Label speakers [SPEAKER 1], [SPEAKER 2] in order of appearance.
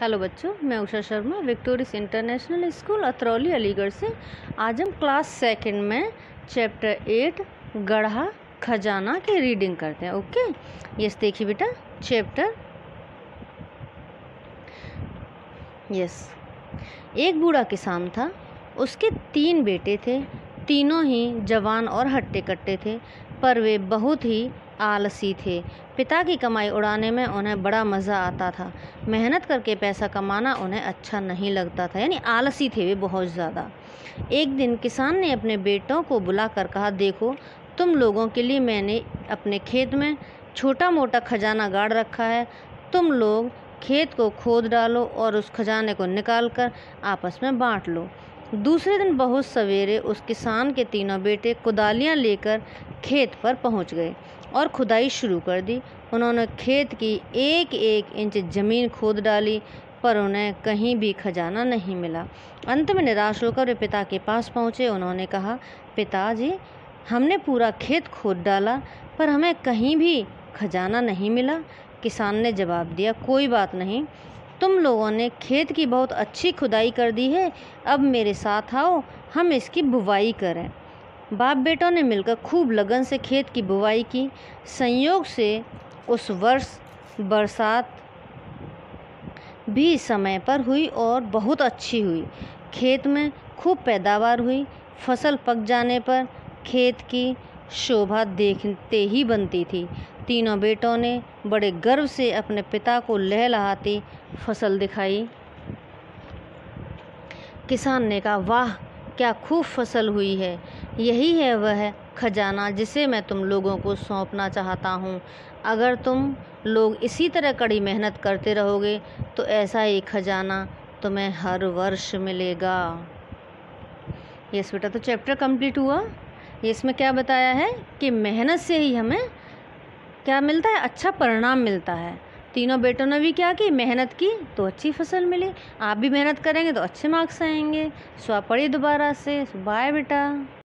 [SPEAKER 1] Hello बच्चों, मैं Usha Sharma victorious international school Atrauli, Aligarh से। आज हम क्लास सेकंड में चैप्टर एट गढ़ा, खजाना की रीडिंग करते हैं ओके यस देखिए बेटा चैप्टर यस एक बूढ़ा किसान था, उसके तीन बेटे थे। तीनों ही जवान और हट्टे कट्टे थे, पर वे बहुत ही आलसी थे। पिता की कमाई उड़ाने में उन्हें बड़ा मज़ा आता था। मेहनत करके पैसा कमाना उन्हें अच्छा नहीं लगता था, यानी आलसी थे वे बहुत ज़्यादा। एक दिन किसान ने अपने बेटों को बुलाकर कहा, देखो, तुम लोगों के लिए मैंने अपने खेत में छोटा मोटा खजाना गाड़ रखा है। तुम लोग खेत को खोद डालो और उस खजाने को निकाल कर आपस में बांट लो। दूसरे दिन बहुत सवेरे उस किसान के तीनों बेटे कुदालियाँ लेकर खेत पर पहुँच गए और खुदाई शुरू कर दी। उन्होंने खेत की एक एक इंच ज़मीन खोद डाली, पर उन्हें कहीं भी खजाना नहीं मिला। अंत में निराश होकर वे पिता के पास पहुँचे। उन्होंने कहा पिताजी हमने पूरा खेत खोद डाला, पर हमें कहीं भी खजाना नहीं मिला। किसान ने जवाब दिया, कोई बात नहीं। तुम लोगों ने खेत की बहुत अच्छी खुदाई कर दी है। अब मेरे साथ आओ, हम इसकी बुवाई करें। बाप बेटों ने मिलकर खूब लगन से खेत की बुवाई की। संयोग से उस वर्ष बरसात भी समय पर हुई और बहुत अच्छी हुई। खेत में खूब पैदावार हुई। फ़सल पक जाने पर खेत की शोभा देखते ही बनती थी। तीनों बेटों ने बड़े गर्व से अपने पिता को लहलहाती फ़सल दिखाई। किसान ने कहा, वाह, क्या खूब फ़सल हुई है। यही है वह खजाना जिसे मैं तुम लोगों को सौंपना चाहता हूँ। अगर तुम लोग इसी तरह कड़ी मेहनत करते रहोगे तो ऐसा ही खजाना तुम्हें हर वर्ष मिलेगा। यस बेटा तो चैप्टर कंप्लीट हुआ। इसमें क्या बताया है कि मेहनत से ही हमें क्या मिलता है? अच्छा परिणाम मिलता है। तीनों बेटों ने भी क्या की? मेहनत की तो अच्छी फ़सल मिली। आप भी मेहनत करेंगे तो अच्छे मार्क्स आएँगे। सो आप पढ़िए दोबारा से। बाय बेटा।